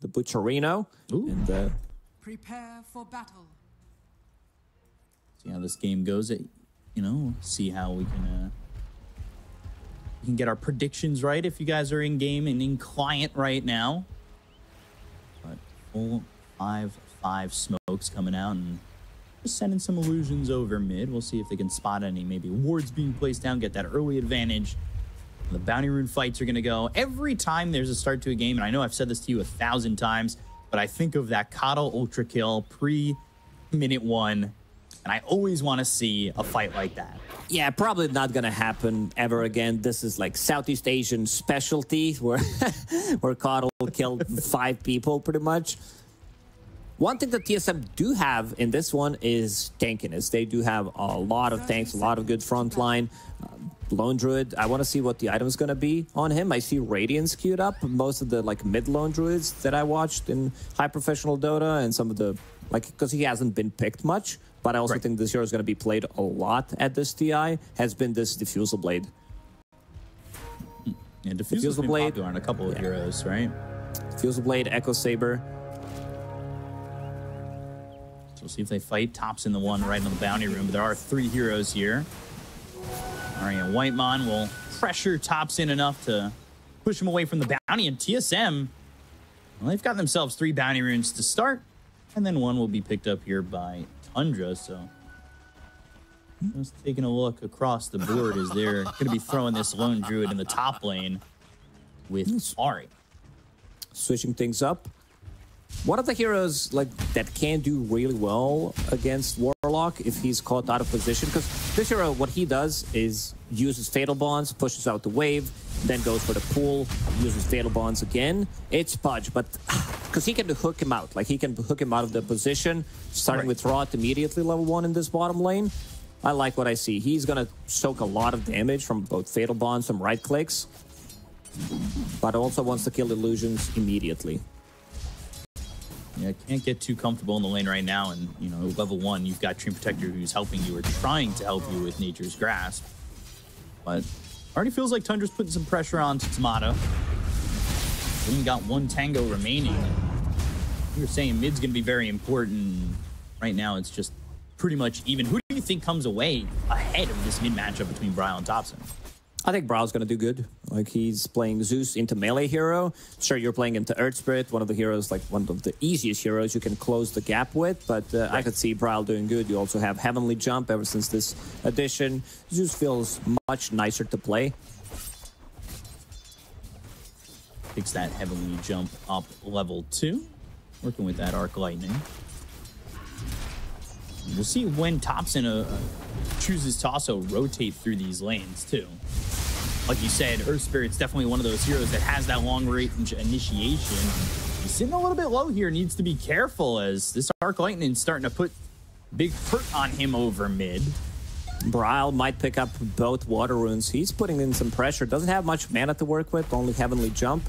the Butcherino. Ooh. And uh, Prepare for battle. see how this game goes. You know, see how we can uh, we can get our predictions right if you guys are in game and in client right now. But full five five smokes coming out and just sending some illusions over mid. We'll see if they can spot any maybe wards being placed down, get that early advantage. The bounty rune fights are going to go every time there's a start to a game. And I know I've said this to you a thousand times, but I think of that Coddle Ultra Kill pre minute one. And I always want to see a fight like that. yeah, probably not gonna happen ever again. This is like Southeast Asian specialty where where Coddle killed five people pretty much. One thing that TSM do have in this one is tankiness. They do have a lot of tanks, a lot of good front line. Um, Lone Druid, I want to see what the item is going to be on him. I see Radiance queued up. Most of the like mid Lone Druids that I watched in high professional Dota and some of the like because he hasn't been picked much. But I also Right. think this hero is going to be played a lot at this TI. Has been this Diffusal Blade. Hmm. Yeah, Diffuser's Diffusal Blade. popular on a couple of heroes, right? Diffusal Blade, Echo Saber. So we'll see if they fight. Topson the one right in the bounty room, but there are three heroes here. Arya Whitemon will pressure Topson enough to push him away from the bounty, and TSM, well, they've got themselves three bounty runes to start, and then one will be picked up here by Tundra, so just taking a look across the board as they're going to be throwing this lone druid in the top lane with hmm. Ari. switching things up. One of the heroes like that can do really well against Warlock if he's caught out of position. Because this hero, what he does is uses Fatal Bonds, pushes out the wave, then goes for the pool, uses Fatal Bonds again. It's Pudge, but because he can hook him out, like he can hook him out of the position, starting Right. with Rot immediately level one in this bottom lane. I like what I see. He's gonna soak a lot of damage from both Fatal Bonds, some right clicks, but also wants to kill illusions immediately. Yeah, can't get too comfortable in the lane right now. And, you know, level one, you've got Treant Protector who's helping you or trying to help you with Nature's Grasp. But already feels like Tundra's putting some pressure on to Timado. Only got one Tango remaining. You were saying mid's going to be very important. Right now, it's just pretty much even. Who do you think comes away ahead of this mid matchup between Bryle and Topson? I think Brow's gonna do good. Like he's playing Zeus into melee hero. Sure, you're playing into Earth Spirit, one of the heroes, like one of the easiest heroes you can close the gap with. But uh, I could see Brow doing good. You also have Heavenly Jump ever since this addition. Zeus feels much nicer to play. Picks that heavenly jump up level two. Working with that arc lightning. We'll see when Topson uh, chooses to also rotate through these lanes too. Like you said, Earth Spirit's definitely one of those heroes that has that long range initiation. He's sitting a little bit low here, needs to be careful as this arc lightning's starting to put big hurt on him over mid. Bryle might pick up both water runes. He's putting in some pressure. Doesn't have much mana to work with, only Heavenly Jump.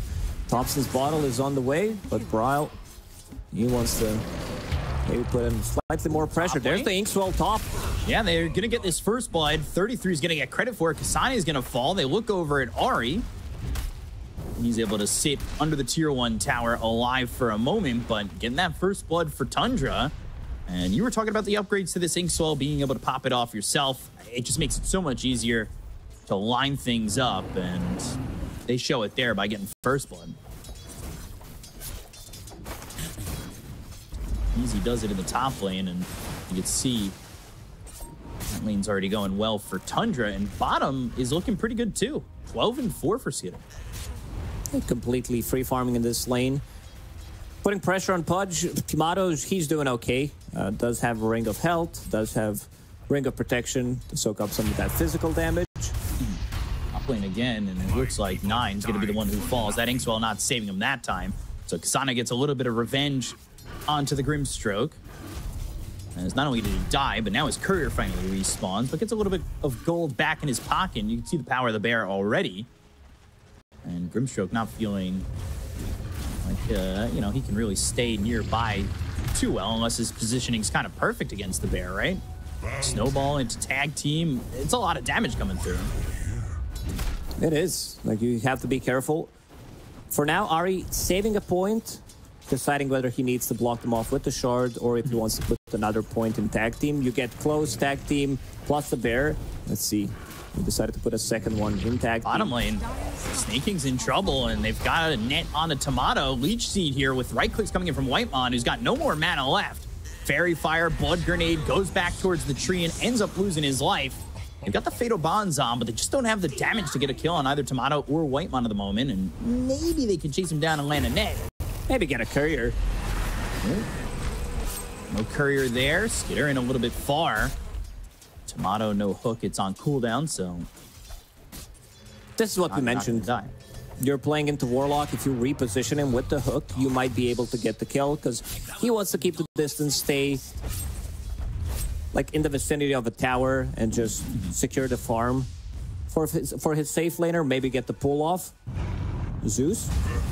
Topson's bottle is on the way, but Bryle, he wants to maybe put in slightly more pressure. Top There's the. Inkswell top. Yeah, they're gonna get this first blood. 33 is gonna get credit for it. Kasane is gonna fall. They look over at Ari. He's able to sit under the tier one tower alive for a moment, but getting that first blood for Tundra. And you were talking about the upgrades to this Inkswell, being able to pop it off yourself. It just makes it so much easier to line things up, and they show it there by getting first blood. Easy does it in the top lane, and you can see that lane's already going well for Tundra, and bottom is looking pretty good too. 12 and 4 for Skiter. completely free farming in this lane. Putting pressure on Pudge. Timado's, he's doing okay. Uh, does have a ring of health, does have ring of protection to soak up some of that physical damage. Top lane again, and it looks like Nine's going to be the one who falls. That Inkswell not saving him that time. So Kasane gets a little bit of revenge onto the Grimstroke. As not only did he die, but now his courier finally respawns, but gets a little bit of gold back in his pocket. And You can see the power of the bear already. And Grimstroke not feeling like, uh, you know, he can really stay nearby too well unless his positioning's kind of perfect against the bear, right? Snowball into tag team. It's a lot of damage coming through. It is. Like, you have to be careful. For now, Ari saving a point. Deciding whether he needs to block them off with the shard or if he wants to put another point in tag team. You get close tag team plus the bear. Let's see. We decided to put a second one in tag Bottom team. lane, Sneyking's in trouble, and they've got a net on a Timado. Leech Seed here with right clicks coming in from Whitemon, who's got no more mana left. Fairy Fire, Blood Grenade goes back towards the tree and ends up losing his life. They've got the Fatal Bonds on, but they just don't have the damage to get a kill on either Timado or Whitemon at the moment, and maybe they can chase him down and land a net. Maybe get a courier. Hmm? No courier there. Skiter in a little bit far. Timado, no hook. It's on cooldown, so This is what we not- not gonna mentioned. You're playing into Warlock. If you reposition him with the hook, you might be able to get the kill because he wants to keep the distance, stay like in the vicinity of a tower, and just secure the farm. For his for his safe laner, maybe get the pull off. Zeus,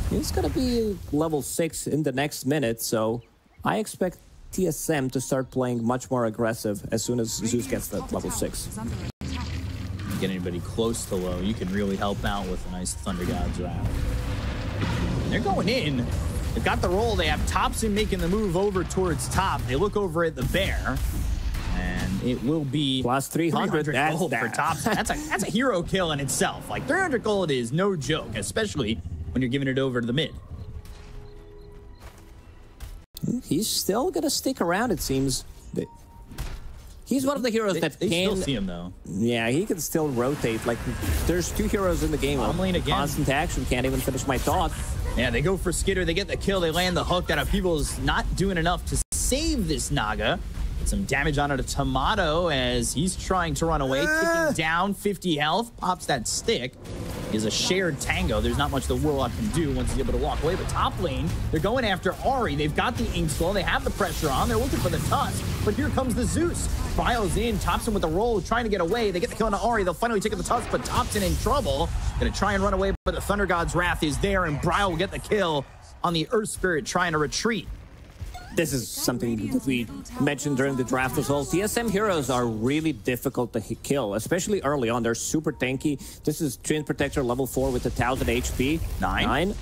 he's gonna be level six in the next minute, so I expect TSM to start playing much more aggressive as soon as Zeus gets that level six. Is under attack. get anybody close to low, you can really help out with a nice Thunder God's Wrath. They're going in. They've got the roll. They have Topson making the move over towards top. They look over at the bear, and it will be Plus 300, that's gold for. Topson. That's a that's a hero kill in itself. Like 300 gold is no joke, especially when you're giving it over to the mid. He's still gonna stick around, it seems. He's one of the heroes They, that they can. still see him though. Yeah, he can still rotate. Like, there's two heroes in the game. Bottom lane again. Constant action. Can't even finish my thought. Yeah, they go for Skiter. They get the kill. They land the hook. That Upheaval's not doing enough to save this Naga. Get some damage on it to Timado as he's trying to run away. Ticking ah! down 50 health. Pops that stick. Is a shared tango. There's not much the Warlock can do once he's able to walk away. But top lane, they're going after Ari. They've got the Ink Skull. They have the pressure on. They're looking for the Tusk. But here comes the Zeus. Trials in. Topson with the roll, trying to get away. They get the kill on Ari. They'll finally take the Tusk, but Topson in trouble. Gonna try and run away, but the Thunder God's Wrath is there, and Bryle will get the kill on the Earth Spirit trying to retreat. This is something that we mentioned during the draft as well. TSM heroes are really difficult to kill, especially early on. They're super tanky. This is Treant Protector level 4 with 1000 HP. Nine. Nine.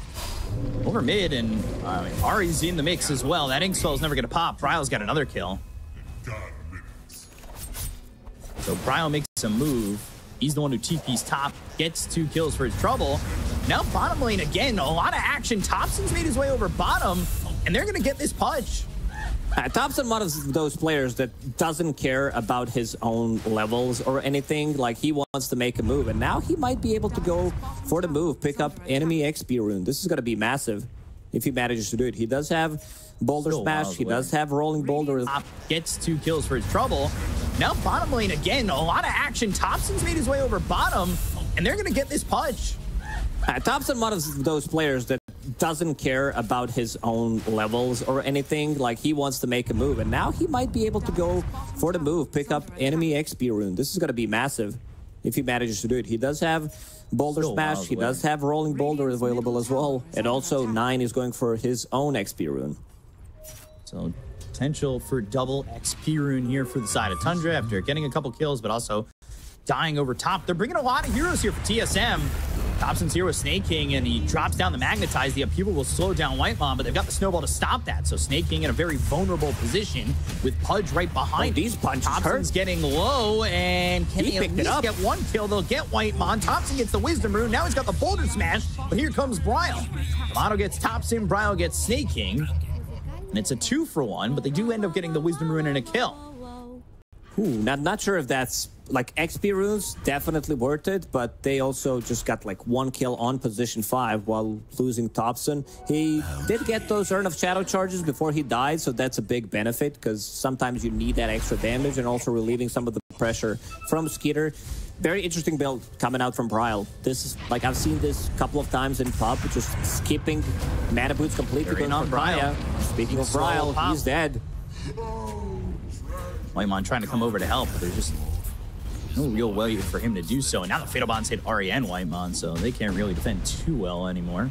Over mid, and uh, mean, Ari's in the mix as well. That Ink Skull's never gonna pop. Bryle's got another kill. So Bryle makes a move. He's the one who TP's top, gets two kills for his trouble. Now bottom lane again, a lot of action. Topson's made his way over bottom, and they're gonna get this punch. Uh, Topson one of those players that doesn't care about his own levels or anything. Like he wants to make a move, and now he might be able to go for the move, pick up enemy XP rune. This is going to be massive if he manages to do it. He does have Boulder Still Smash. He away. does have Rolling Boulder. Top gets two kills for his trouble. Now bottom lane again, a lot of action. Topson's made his way over bottom, and they're gonna get this punch. Uh, Topson one of those players that doesn't care about his own levels or anything. Like he wants to make a move, and now he might be able to go for the move, pick up enemy XP rune. This is going to be massive if he manages to do it. He does have Boulder Still Smash. He does have Rolling Boulder available as well, and also Nine is going for his own XP rune. So potential for double XP rune here for the side of Tundra after getting a couple kills, but also dying over top. They're bringing a lot of heroes here for TSM. Topson's here with Sneyking, and he drops down the Magnetize. The upheaval will slow down Whitemon, but they've got the Snowball to stop that. So Sneyking in a very vulnerable position with Pudge right behind. Oh, these punches Topson's hurt. getting low, and can He he, at picked it least up. get one kill? They'll get White Mon. Topson gets the Wisdom Rune. Now he's got the Boulder Smash, but here comes Bryle. Mono gets Topson, Bryle gets Sneyking. And it's a two for one, but they do end up getting the Wisdom Rune and a kill. Ooh, not not sure if that's like XP runes, definitely worth it, but they also just got like one kill on position five while losing Topson. He did get those Urn of Shadow charges before he died, so that's a big benefit because sometimes you need that extra damage and also relieving some of the pressure from Skiter. Very interesting build coming out from Bryle. This is like I've seen this a couple of times in pub, just skipping mana boots completely. Going on Bryle. Speaking of Bryle, he's dead. Whitemon trying to come over to help, but there's just no real way for him to do so. And now the Fatal Bonds hit Ari and Whitemon, so they can't really defend too well anymore.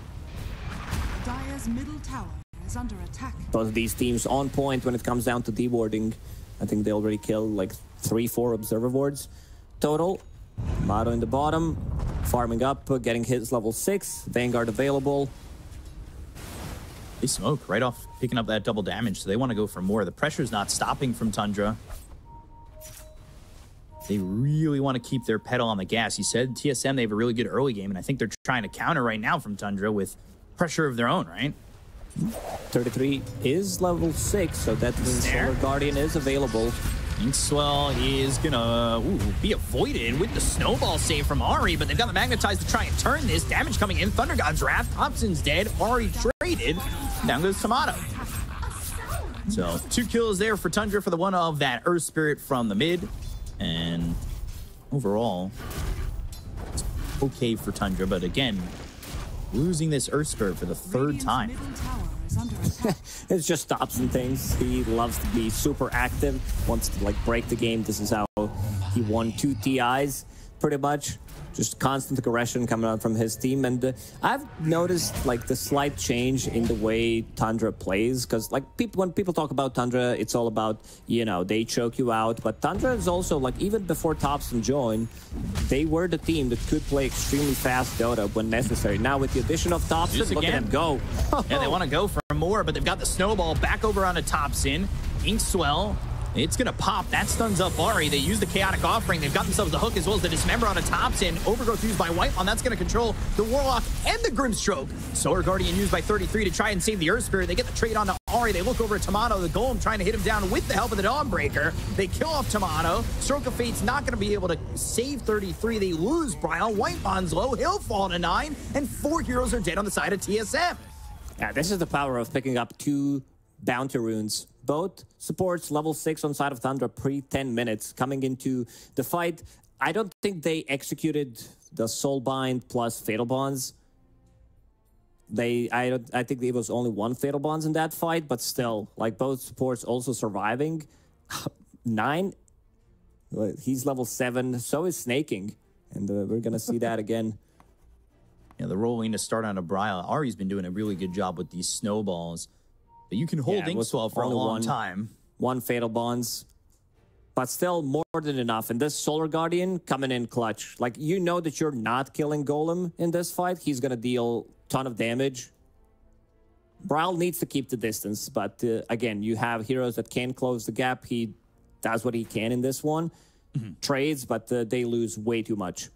Dire's middle tower is under attack. both of these teams on point when it comes down to dewarding. I think they already killed like three, four observer wards total. Mato in the bottom, farming up, getting his level six. Vanguard available. They smoke right off picking up that double damage, so they want to go for more. The pressure's not stopping from Tundra. They really want to keep their pedal on the gas. You said TSM, they have a really good early game, and I think they're trying to counter right now from Tundra with pressure of their own, right? 33 is level 6, so that means Solar Guardian is available. Inkswell is gonna ooh, be avoided with the snowball save from Ari, but they've got the magnetize to try and turn this. Damage coming in. Thunder God's Wrath. Topson's dead. Ari traded. Down goes Timado. So two kills there for Tundra for the one of that Earth Spirit from the mid. And overall, it's okay for Tundra, but again, losing this Earth Spirit for the third time. middle tower is under attack. It just stops and things. He loves to be super active, wants to like break the game. This is how he won two TIs, pretty much. Just constant aggression coming out from his team, and uh, I've noticed like the slight change in the way Tundra plays. Because like people, when people talk about Tundra, it's all about you know they choke you out. But Tundra is also like even before Topson joined, they were the team that could play extremely fast Dota when necessary. Now with the addition of Topson, Just look again. at him go. Yeah, they want to go for more, but they've got the snowball back over on onto Topson. Inkswell, it's going to pop. That stuns up Ari. They use the chaotic offering. They've got themselves the hook as well as the dismember onto Topson. Overgrowth used by Whitemon. That's going to control the Warlock and the Grimstroke. Solar Guardian used by 33 to try and save the Earth Spirit. They get the trade onto Ari. They look over at Timado, the Golem, trying to hit him down with the help of the Dawnbreaker. They kill off Timado. Stroke of Fate's not going to be able to save 33. They lose Bryle. Whitemon's low. He'll fall to 9. And four heroes are dead on the side of TSM. Yeah, this is the power of picking up two bounty runes. Both supports level 6 on side of Tundra pre 10 minutes coming into the fight. I don't think they executed the Soulbind plus Fatal Bonds. They, I don't, I think there was only one Fatal Bonds in that fight, but still, like both supports also surviving. Nine, he's level seven, so is Sneyking, and uh, we're gonna see that again. Yeah, the rolling to start on a Bryle. Ari's been doing a really good job with these snowballs. But you can hold Yeah, Inkswell for a long one. time. one fatal bonds but still more than enough. And this solar guardian coming in clutch. Like you know that you're not killing golem in this fight. He's gonna deal ton of damage. Brawl needs to keep the distance but uh, again you have heroes that can close the gap. He does what he can in this one. Trades but uh, they lose way too much.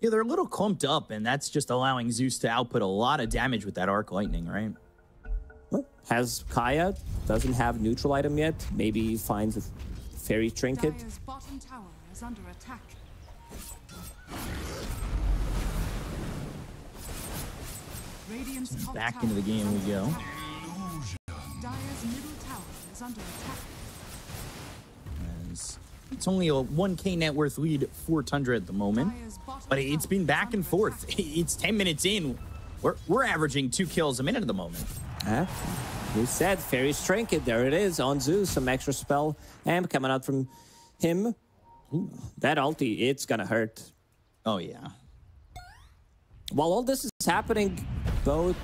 Yeah, they're a little clumped up, and that's just allowing Zeus to output a lot of damage with that arc lightning, right? Well, has Kaya doesn't have neutral item yet maybe he finds a fairy trinket Dire's bottom tower is under attack. Back into the game we go. attack. Middle tower is under attack. As It's only a 1k net worth lead for Tundra at the moment. But it's been back and forth. It's 10 minutes in. We're, we're averaging two kills a minute at the moment. Huh? We said Fairy's Trinket. There it is on Zeus. Some extra spell amp coming out from him. Ooh, that ulti, it's gonna hurt. Oh, yeah. While all this is happening, both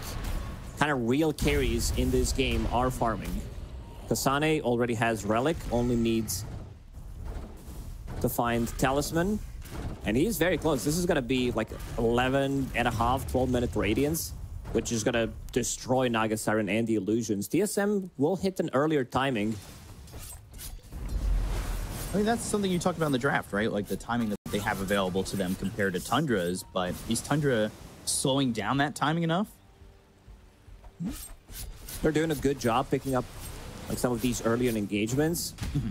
kind of real carries in this game are farming. Kasane already has Relic, only needs to find Talisman. And he's very close. This is gonna be like 11 and a half, 12 minute radiance, which is gonna destroy Naga Siren and the illusions. TSM will hit an earlier timing. I mean, that's something you talked about in the draft, right? Like the timing that they have available to them compared to Tundra's. But is Tundra slowing down that timing enough? They're doing a good job picking up like some of these earlier engagements. Mm-hmm.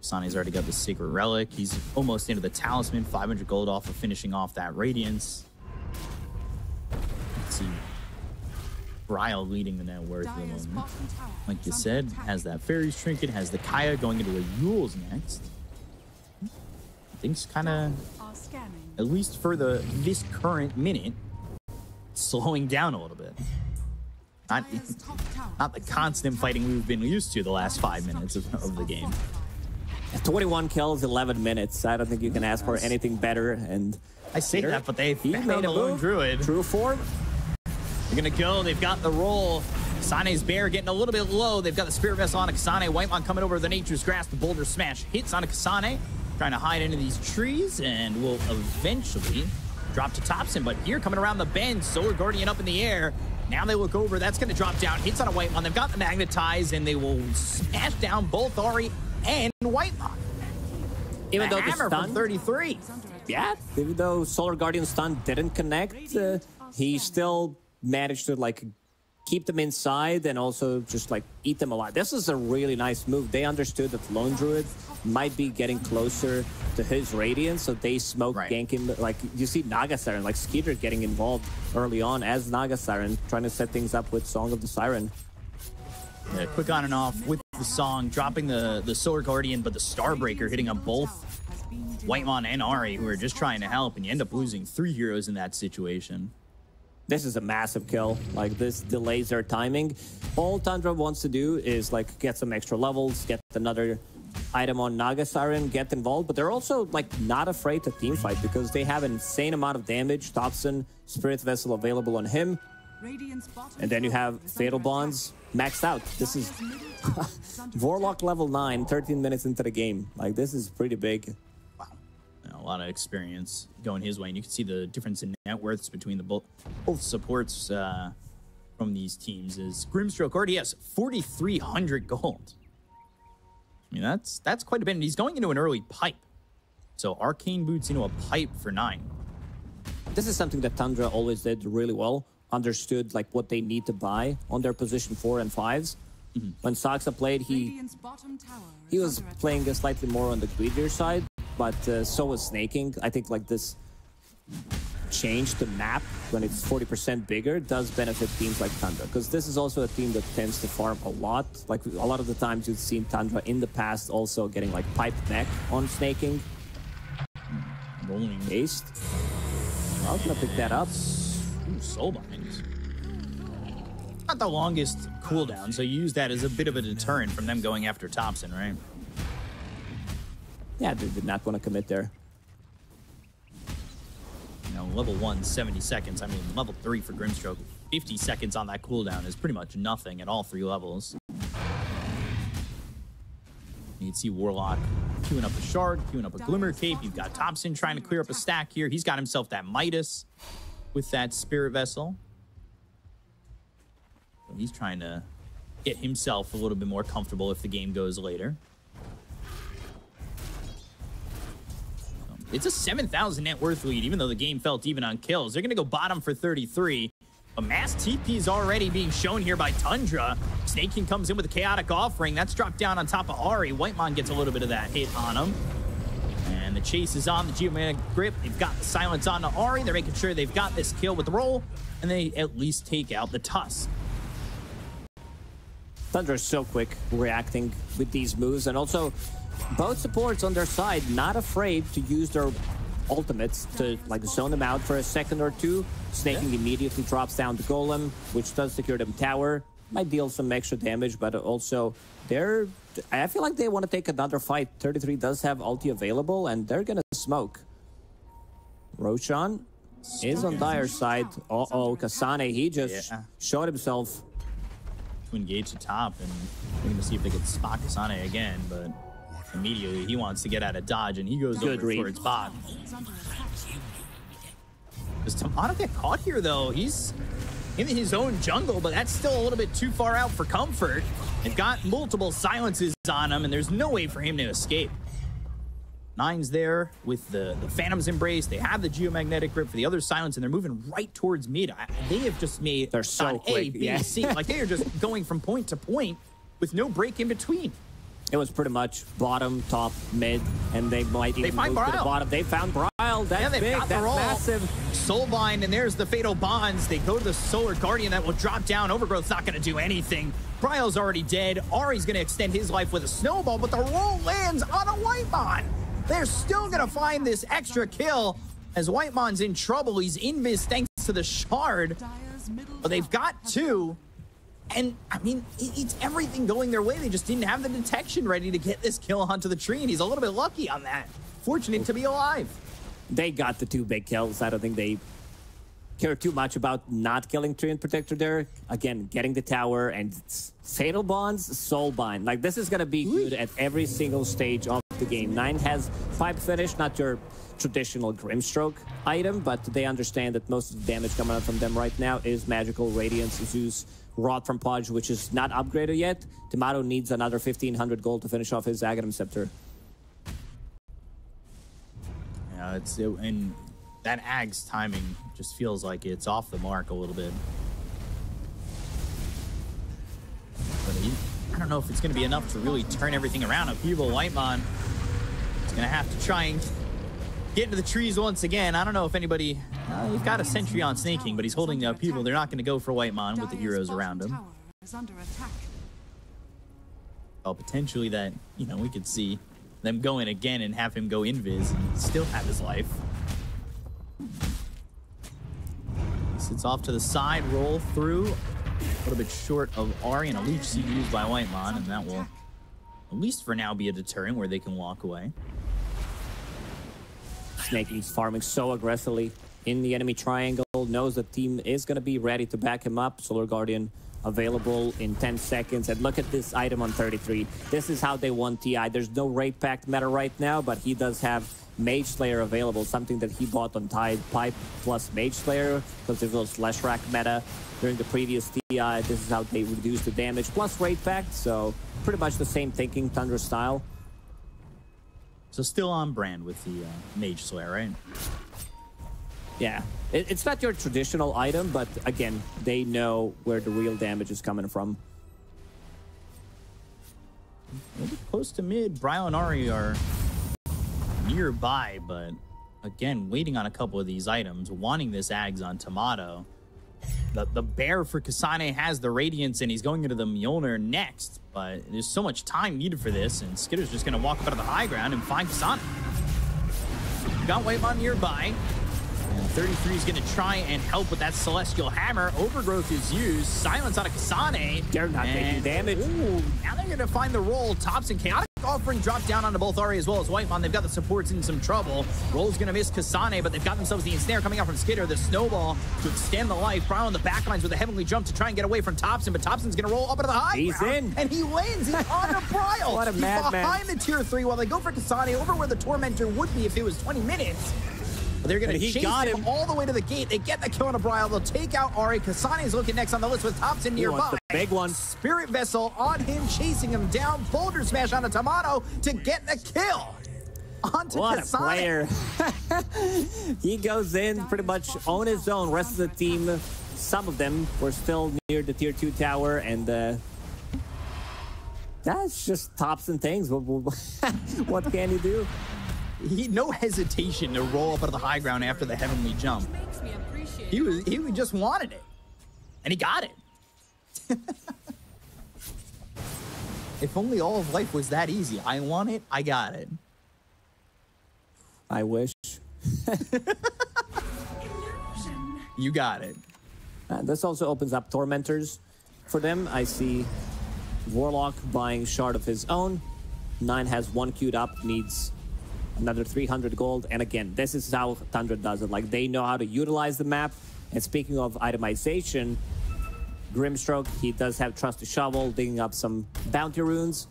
Sane's already got the Sacred Relic. He's almost into the Talisman. 500 gold off of finishing off that Radiance. Bryle leading the net worth at the moment. Like you said, has that Fairy's Trinket, has the Kaya going into a Eul's next. Things kind of, at least for the this current minute, slowing down a little bit. Not, Dire's top tower not the constant fighting we've been used to the last five minutes of, of the game. 21 kills, 11 minutes. I don't think you can ask for anything better. And I say that, but they he made a lone move. druid. True form. They're gonna go. They've got the roll. Kasane's bear getting a little bit low. They've got the spirit vest on Kasane. Whitemon coming over the Nature's Grasp. The boulder smash hits on a Kasane, trying to hide into these trees, and will eventually drop to Topson, but here coming around the bend, Solar Guardian up in the air. Now they look over, that's going to drop down, hits on a Whitemon. They've got the Magnetize, and they will smash down both Ari and Whitemon. Even The though the stun, from 33. Is under attack. yeah, even though Solar Guardian stun didn't connect, uh, he still managed to like keep them inside and also just like eat them alive. This is a really nice move. They understood that Lone Druid might be getting closer to his radiance, so they smoke Right. gank him. Like you see Naga Siren, like Skiter getting involved early on as Naga Siren, trying to set things up with Song of the Siren. Yeah, quick on and off with the song, dropping the, the Solar Guardian, but the Starbreaker hitting on both Whitemon and Ari, who are just trying to help, and you end up losing three heroes in that situation. This is a massive kill. Like this delays their timing. All Tundra wants to do is like get some extra levels, get another item on Naga Siren, get involved, but they're also like not afraid to team fight because they have an insane amount of damage. Topson, Spirit Vessel available on him, and then you have Fatal Bonds maxed out. This is Dire's middle tower is under Warlock level 9, 13 minutes into the game. Like this is pretty big. Wow. You know, a lot of experience going his way, and you can see the difference in net worths between the both, both supports uh, from these teams. Is Grimstroke already has 4,300 gold. I mean, that's that's quite a bit, and he's going into an early pipe. So Arcane Boots into a pipe for nine. This is something that Tundra always did really well. Understood like what they need to buy on their position four and 5s When Saksa played, he Radiant's bottom tower he was playing a slightly more on the greedier side, but uh, so was Sneyking. I think like this change to map when it's 40% bigger does benefit teams like Tundra because this is also a team that tends to farm a lot. Like a lot of the times you've seen Tundra in the past also getting like pipe mech on Sneyking. Rolling Haste. I was gonna pick that up. Ooh, Soulbind. Not the longest cooldown, so you use that as a bit of a deterrent from them going after Topson, right? Yeah, they did not want to commit there. You know, level one, 70 seconds. I mean, level three for Grimstroke, 50 seconds on that cooldown is pretty much nothing at all three levels. You can see Warlock queuing up a shard, queuing up a Glimmer Cape. You've got Topson trying to clear up a stack here. He's got himself that Midas with that Spirit Vessel. So he's trying to get himself a little bit more comfortable if the game goes later. It's a 7,000 net worth lead, even though the game felt even on kills. They're going to go bottom for 33. A mass TP is already being shown here by Tundra. Sneyking comes in with a chaotic offering. That's dropped down on top of Ari. Whitemon gets a little bit of that hit on him. And the chase is on the geomagnetic grip. They've got the silence on to Ari. They're making sure they've got this kill with the roll. And they at least take out the Tusk. Tundra is so quick reacting with these moves, and also both supports on their side not afraid to use their ultimates to like zone them out for a second or two. Sneyking immediately drops down the golem, which does secure them tower. Might deal some extra damage, but also they're. I feel like they want to take another fight. 33 does have ulti available, and they're gonna smoke. Roshan is on Dire's side. Uh oh, Kasane, he just Yeah. showed himself to engage the top, and we're to see if they can spot Kasane again, but immediately he wants to get out of dodge, and he goes Good over read. towards bot. Is under attack. Does Timado get caught here, though? He's in his own jungle, but that's still a little bit too far out for comfort. They've got multiple silences on him, and there's no way for him to escape. Nine's there with the, the Phantom's Embrace. They have the Geomagnetic Grip for the other silence, and they're moving right towards mid. I- They have just made They're so quick, B, yeah. C. Like they are just going from point to point with no break in between. It was pretty much bottom, top, mid, and they might even find move to the bottom. They found Bryle. That's Yeah, they've big. got the That's roll. massive. Soulbind, and there's the Fatal Bonds. They go to the Solar Guardian that will drop down. Overgrowth's not going to do anything. Bryle's already dead. Ari's going to extend his life with a snowball, but the roll lands on a Whitemon. They're still going to find this extra kill as Whitemon's in trouble. He's invis thanks to the shard, but they've got two. And I mean, it's everything going their way. They just didn't have the detection ready to get this kill onto the tree, and he's a little bit lucky on that. Fortunate to be alive. They got the two big kills. I don't think they care too much about not killing Treant Protector there. Again, getting the tower and Fatal Bonds, Soul Bind. Like, this is going to be good at every single stage of the game. Nine has Pipe Finish, not your traditional Grimstroke item, but they understand that most of the damage coming out from them right now is Magical Radiance, Zeus, Rot from Pudge, which is not upgraded yet. Timado needs another 1500 gold to finish off his Aghanim Scepter. Yeah, it's it, and that Ag's timing just feels like it's off the mark a little bit. But he, I don't know if it's going to be enough to really turn everything around. A Upheaval Whitemon is going to have to try and get into the trees once again. I don't know if anybody. Uh, he's got a sentry on Sneyking, but he's holding the upheaval. They're not going to go for Whitemon with the heroes around him. tower is under attack. Well, potentially that you know we could see them go in again and have him go invis and still have his life. He sits off to the side, roll through. A little bit short of Ari and a leech seed used by Whitemon, and that will, at least for now, be a deterrent where they can walk away. Sneyking's farming so aggressively in the enemy triangle, knows the team is going to be ready to back him up. Solar Guardian available in 10 seconds. And look at this item on 33. This is how they won TI. There's no Raid Pact meta right now, but he does have Mage Slayer available, something that he bought on Tide Pipe plus Mage Slayer, because there was less rack meta during the previous TI. This is how they reduce the damage, plus Raid Pact, so pretty much the same thinking, Tundra style. So still on brand with the uh, Mage Slayer, right? Yeah, it, it's not your traditional item, but again, they know where the real damage is coming from. Maybe close to mid. Bryle and Ari are nearby, but again, waiting on a couple of these items, wanting this Ags on Timado. The, the bear for Kasane has the Radiance, and he's going into the Mjolnir next, but there's so much time needed for this, and Skiter's just going to walk up out of the high ground and find Kasane. Got Whitemon nearby. And 33 is going to try and help with that Celestial Hammer. Overgrowth is used. Silence out of Kasane. They're not taking damage. Ooh, now they're going to find the roll. Tops and Chaotic Offering drop down onto both Ari as well as Whitemon. They've got the supports in some trouble. Roll's going to miss Kasane, but they've got themselves the ensnare coming out from Skiter. The snowball to extend the life. Brown on the backlines with a heavenly jump to try and get away from Topson, but Topson's going to roll up into the high He's ground, in. And he wins. He's on the Bryle. What a He's madman. behind the tier three while they go for Kasane over where the Tormentor would be if it was 20 minutes. They're going to chase got him, him. all the way to the gate. They get the kill on a Bryle. They'll take out Ari. Kasane is looking next on the list with Topson nearby. big one. Spirit Vessel on him, chasing him down. Boulder Smash on a Timado to get the kill. Onto What a Kasane. player. he goes in pretty much on his own. Rest of the team, some of them were still near the tier 2 tower, and uh, that's just Topson things. What can you do? He no hesitation to roll up out of the high ground after the heavenly jump. Makes me appreciate He was he just wanted it, and he got it. if only all of life was that easy. I want it. I got it. I wish. You got it. Uh, this also opens up tormentors for them. I see Warlock buying shard of his own. Nine has one queued up, needs another 300 gold. And again, this is how Tundra does it. Like they know how to utilize the map. And speaking of itemization, Grimstroke, he does have Trusty Shovel, digging up some bounty runes.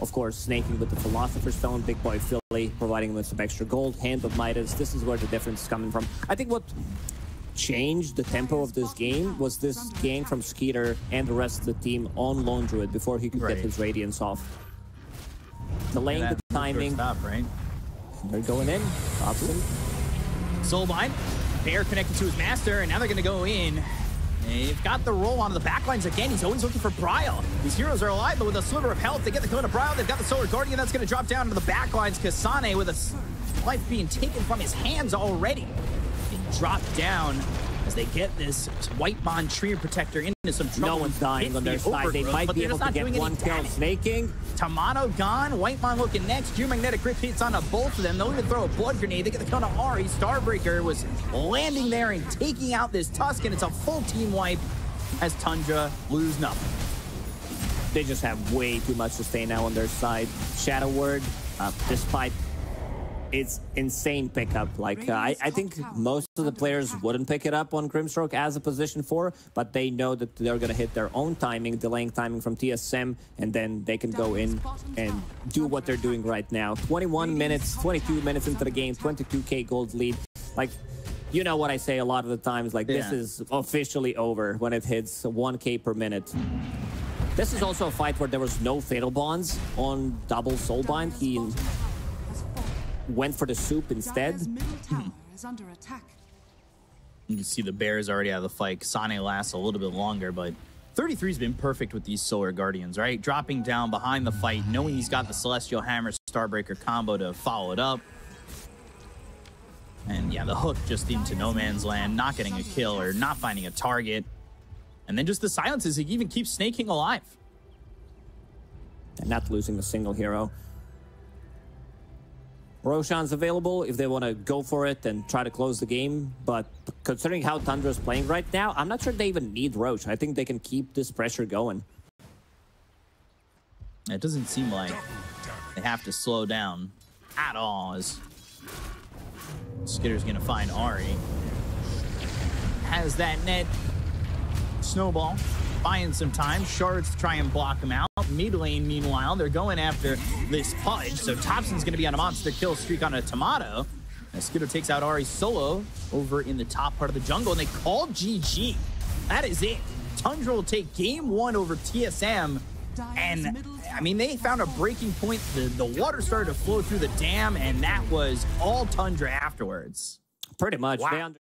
Of course, snaking with the Philosopher's Stone, Big Boy Philly, providing him with some extra gold. Hand of Midas, this is where the difference is coming from. I think what changed the tempo of this game was this gain from Skiter and the rest of the team on Lone Druid before he could Right. get his Radiance off. Delaying the timing. Stop, right? They're going in. Topson. Soulbind, Bear connected to his master, and now they're going to go in. They've got the roll onto the backlines again. He's always looking for Bryle. These heroes are alive, but with a sliver of health, they get the kill to Bryle. They've got the Solar Guardian that's going to drop down to the backlines. Kasane with a life being taken from his hands already. And drop down as they get this Whitemon Tree Protector into trouble. No one's dying on their the side. They might be able to get one kill Sneyking. Timado gone. Whitemon looking next. Geomagnetic grip hits onto both of them. They'll even throw a blood grenade. They get the kill on Ari. Starbreaker was landing there and taking out this Tuscan. It's a full team wipe as Tundra lose nothing. They just have way too much to stay now on their side. Shadow Word, uh, despite it's insane pickup. Like uh, I, I think most of the players wouldn't pick it up on Grimstroke as a position four, but they know that they're gonna hit their own timing, delaying timing from TSM, and then they can go in and do what they're doing right now. 21 minutes, 22 minutes into the game, 22k gold lead. Like you know what I say a lot of the times. Like this is officially over when it hits 1k per minute. This is also a fight where there was no fatal bonds on double soulbind. He went for the soup instead. Dire's middle tower is under attack. You can see the bear is already out of the fight. Sane lasts a little bit longer, but 33's been perfect with these Solar Guardians, right? Dropping down behind the fight, knowing he's got the Celestial Hammer Starbreaker combo to follow it up. And yeah, the hook just into no man's land, not getting a kill or not finding a target. And then just the silences, he even keeps Sneyking alive. and not losing a single hero. Roshan's available if they want to go for it and try to close the game, but considering how Tundra's playing right now, I'm not sure they even need Roche. I think they can keep this pressure going. It doesn't seem like they have to slow down at all as Skiter's gonna find Ari. Has that net. Snowball buying some time. Shards to try and block him out. Mid lane, meanwhile, they're going after this Pudge. So Topson's gonna be on a monster kill streak on a Timado. As Skiter takes out Ari solo over in the top part of the jungle, and they call GG. That is it. Tundra will take game one over TSM. And I mean, they found a breaking point. The, the water started to flow through the dam, and that was all Tundra afterwards. Pretty much. Wow.